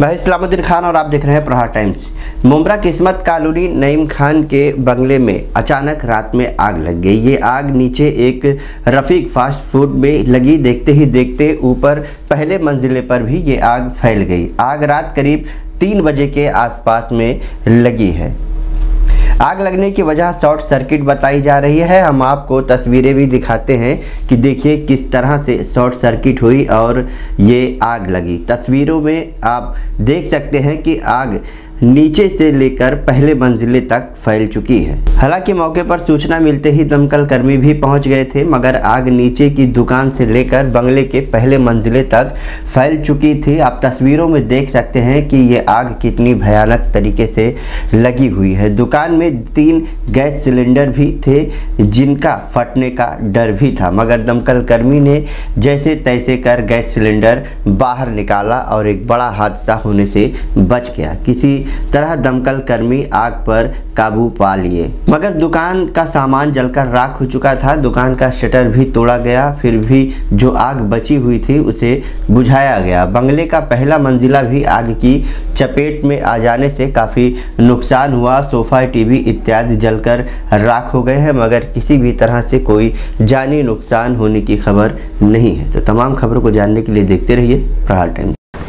मैं इस्लामुद्दीन खान और आप देख रहे हैं प्रहार टाइम्स। मुमरा किस्मत कॉलोनी नईम खान के बंगले में अचानक रात में आग लग गई। ये आग नीचे एक रफ़ीक फास्ट फ़ूड में लगी। देखते ही देखते ऊपर पहले मंजिले पर भी ये आग फैल गई। आग रात करीब तीन बजे के आसपास में लगी है। आग लगने की वजह शॉर्ट सर्किट बताई जा रही है। हम आपको तस्वीरें भी दिखाते हैं कि देखिए किस तरह से शॉर्ट सर्किट हुई और ये आग लगी। तस्वीरों में आप देख सकते हैं कि आग नीचे से लेकर पहले मंजिले तक फैल चुकी है। हालाँकि मौके पर सूचना मिलते ही दमकल कर्मी भी पहुँच गए थे, मगर आग नीचे की दुकान से लेकर बंगले के पहले मंजिले तक फैल चुकी थी। आप तस्वीरों में देख सकते हैं कि ये आग कितनी भयानक तरीके से लगी हुई है। दुकान में तीन गैस सिलेंडर भी थे, जिनका फटने का डर भी था, मगर दमकल कर्मी ने जैसे तैसे कर गैस सिलेंडर बाहर निकाला और एक बड़ा हादसा होने से बच गया। किसी तरह दमकल कर्मी आग पर काबू पा लिए। मगर दुकान का सामान जलकर राख हो चुका था। दुकान का शटर भी तोड़ा गया। फिर भी जो आग बची हुई थी, उसे बुझाया गया। बंगले का पहला मंजिला भी आग की चपेट में आ जाने से काफ़ी नुकसान हुआ। सोफ़ा, टीवी इत्यादि जलकर राख हो गए हैं, मगर किसी भी तरह से कोई जानी नुकसान होने की खबर नहीं है। तो तमाम खबरों को जानने के लिए देखते रहिए प्रहार टाइम